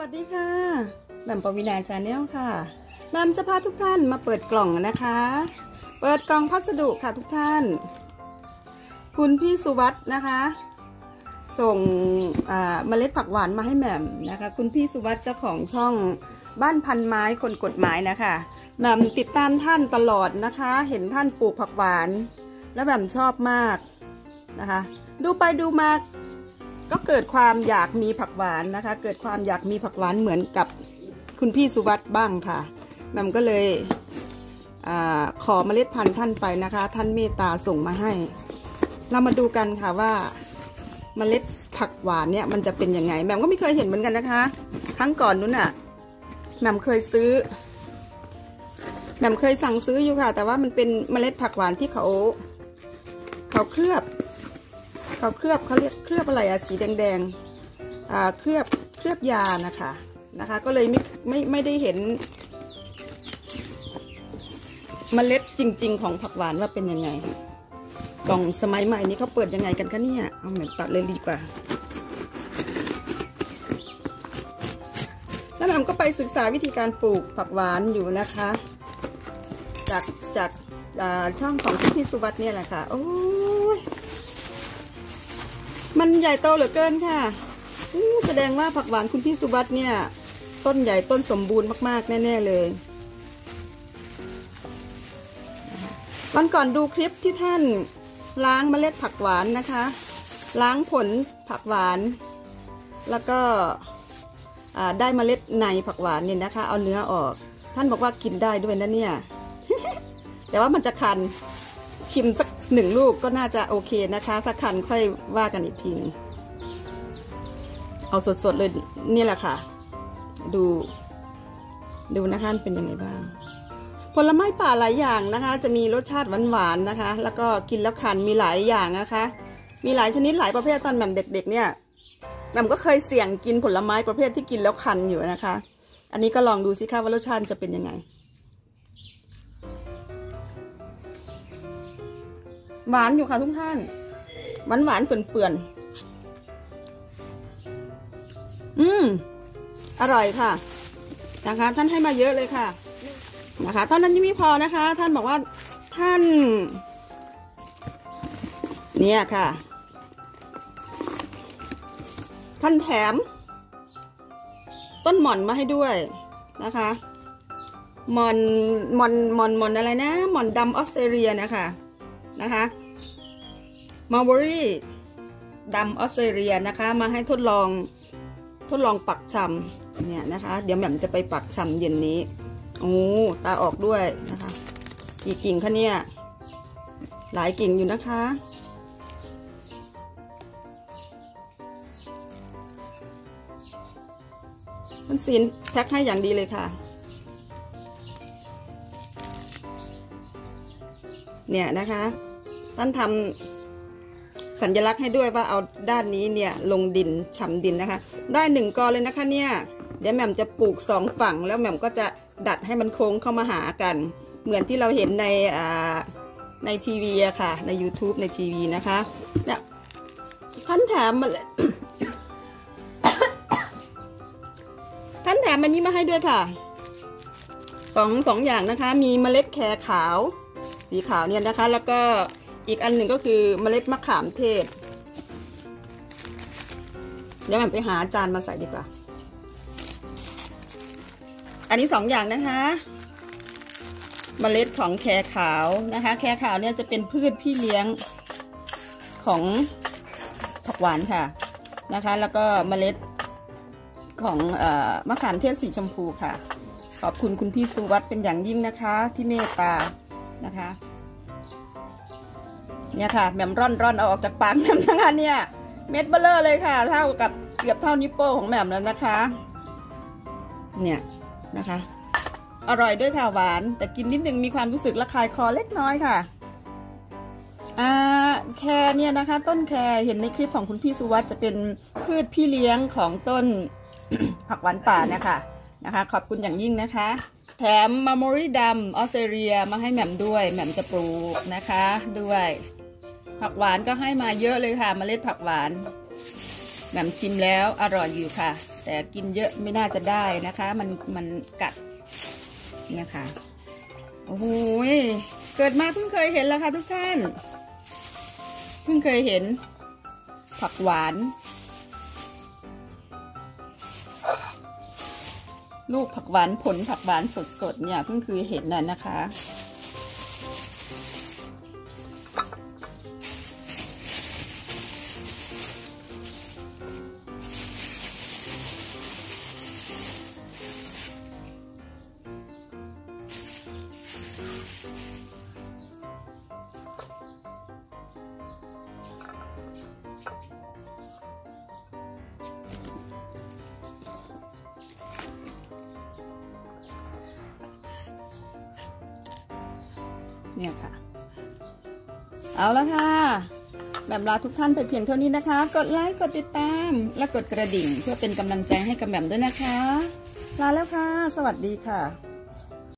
วัสดีค่ะแหม่มปวีนาชาแนลค่ะแหม่มจะพาทุกท่านมาเปิดกล่องนะคะ เปิดกล่องพัสดุค่ะทุกท่าน คุณพี่สุวัสด์นะคะ ส่งเมล็ดผักหวานมาให้แหม่มนะคะ คุณพี่สุวัสด์เจ้าของช่องบ้านพันไม้คนกฎหมายนะคะแหม่มติดตามท่านตลอดนะคะ เห็นท่านปลูกผักหวาน แล้วแหม่มชอบมากนะคะ ดูไปดูมา ก็เกิดความอยากมีผักหวานนะคะ เกิดความอยากมีผักหวานเหมือนกับคุณพี่สุวัสด์บ้างค่ะแหม่มก็เลยอขอเมล็ดพันธุ์ท่านไปนะคะ ท่านเมตตาส่งมาให้ เรามาดูกันค่ะว่าเมล็ดผักหวานเนี่ยมันจะเป็นยังไงแหม่มก็ไม่เคยเห็นเหมือนกันนะคะครั้งก่อนนู้นอะแหม่มเคยซื้อแหม่มเคยสั่งซื้ออยู่ค่ะ แต่ว่ามันเป็นเมล็ดผักหวานที่เขา เขาเคลือบ เขาเคลือบเขาเรียกเคลือบอะไรอะสีแดงๆอาเคลือบเคลือบยานะคะนะคะ ก็เลยไม่ไม่ไม่ได้เห็นเมล็ดจริง ๆ ของผักหวานว่าเป็นยังไงกล่องสมัยใหม่นี้เขาเปิดยังไงกันคะเนี่ยเอาเหมือนตัดเลยดีกว่า แล้วแม่ก็ไปศึกษาวิธีการปลูกผักหวานอยู่นะคะ จากจากช่องของพี่สุวัสด์เนี่ยแหละค่ะ โอ้ย มันใหญ่โตเหลือเกินค่ะแสดงว่าผักหวานคุณพี่สุวัสด์เนี่ย ต้นใหญ่ต้นสมบูรณ์มาก ๆ แน่ ๆ เลยวันก่อนดูคลิปที่ท่านล้างเมล็ดผักหวานนะคะ ล้างผลผักหวาน แล้วก็ได้เมล็ดในผักหวานเนี่ยนะคะ เอาเนื้อออก ท่านบอกว่ากินได้ด้วยนะเนี่ย แต่ว่ามันจะคันชิมสัก หนึ่งลูกก็น่าจะโอเคนะคะสักคันค่อยว่ากันอีกทีนึงเอาสดๆเลยนี่แหละค่ะ ดู ดูนะคะเป็นยังไงบ้าง ผลไม้ป่าหลายอย่างนะคะ จะมีรสชาติหวานๆนะคะ แล้วก็กินแล้วคันมีหลายอย่างนะคะ มีหลายชนิดหลายประเภทตอนแบบเด็ก ๆ เนี่ยแบบก็เคยเสี่ยงกินผลไม้ประเภทที่กินแล้วคันอยู่นะคะ อันนี้ก็ลองดูสิคะว่ารสชาติจะเป็นยังไง หวานอยู่ค่ะทุกท่าน หวานหวานเปื่อนเปื่อนอืม อร่อยค่ะ นะคะ ท่านให้มาเยอะเลยค่ะ นะคะตอนนั้นยังไม่พอนะคะ ท่านบอกว่าท่าน เนี่ยค่ะ ท่านแถม ต้นหม่อนมาให้ด้วยนะคะ หม่อนหม่อนหม่อนหม่อนอะไรนะ หม่อนดำออสเตรเลียนะคะ นะคะมาร์บอรี่ดำออสเตรเลียนะคะ มาให้ทดลองทดลองปักชำเนี่ยนะคะ เดี๋ยวแหม่มจะไปปักชำเย็นนี้โอ้ตาออกด้วยนะคะ กี่กิ่งคะเนี่ย หลายกิ่งอยู่นะคะมันซีนแพ็คให้อย่างดีเลยค่ะ เนี่ยนะคะท่านทำสัญลักษณ์ให้ด้วยว่าเอาด้านนี้เนี่ยลงดินฉ่ำดินนะคะ ได้หนึ่งกอเลยนะคะเนี่ยเดี๋ยวแหม่มจะปลูกสองฝั่งแล้วแหม่มก็จะดัดให้มันโค้งเข้ามาหากัน เหมือนที่เราเห็นในในทีวีอะค่ะ ใน YouTube ในทีวีนะคะเนี่ยท่านแถมมาเลยท่านแถมมันนี้มาให้ด้วยค่ะสองสองอย่างนะคะ มีเมล็ดแครขาว สีขาวเนี่ยนะคะ แล้วก็อีกอันหนึ่งก็คือเมล็ดมะขามเทศ เดี๋ยวมันไปหาจานมาใส่ดีกว่า อันนี้สองอย่างนะคะ เมล็ดของแครขาวนะคะ แครขาวเนี่ยจะเป็นพืชพี่เลี้ยงของผักหวานค่ะนะคะ แล้วก็เมล็ดของอมะขามเทศสีชมพูค่ะ ขอบคุณคุณพี่สุวัสด์เป็นอย่างยิ่งนะคะ ที่เมตตา นะคะเนี่ยค่ะแหม่มร่อนร่อนเอาออกจากปากแหม่มนะคะเนี่ยเม็ดเบ้อเร่อเลยค่ะ เท่ากับเกือบเท่านิ้วโป้งของแหม่มแล้วนะคะ เนี่ยนะคะ อร่อยด้วยค่ะหวาน แต่กินนิดนึงมีความรู้สึกระคายคอเล็กน้อยค่ะอ่าแคร์เนี่ยนะคะ ต้นแคร์เห็นในคลิปของคุณพี่สุวัสด์จะเป็นพืชพี่เลี้ยงของต้นผักหวานป่านะคะนะคะ ขอบคุณอย่างยิ่งนะคะ แถมมาโมรีดำออสเตรเลียมาให้แหม่มด้วยแหม่มจะปลูกนะคะด้วย ผักหวานก็ให้มาเยอะเลยค่ะมเมล็ดผักหวานแหม่มชิมแล้วอร่อยอยู่ค่ะ แต่กินเยอะไม่น่าจะได้นะคะ มันมันกัดเนี่ยค่ะโอ้โหเกิดมาเพิ่งเคยเห็นแล้วค่ะทุกท่าน เพิ่งเคยเห็นผักหวาน ลูกผักหวานผลผักหวานสดๆเนี่ยเพิ่งคือเห็นน่ะนะคะ เนี่ยค่ะ เอาละค่ะแบบลาทุกท่านไปเพียงเท่านี้นะคะ กดไลค์ กดติดตาม และกดกระดิ่ง เพื่อเป็นกำลังใจให้กับแหม่มด้วยนะคะ ลาแล้วค่ะ สวัสดีค่ะ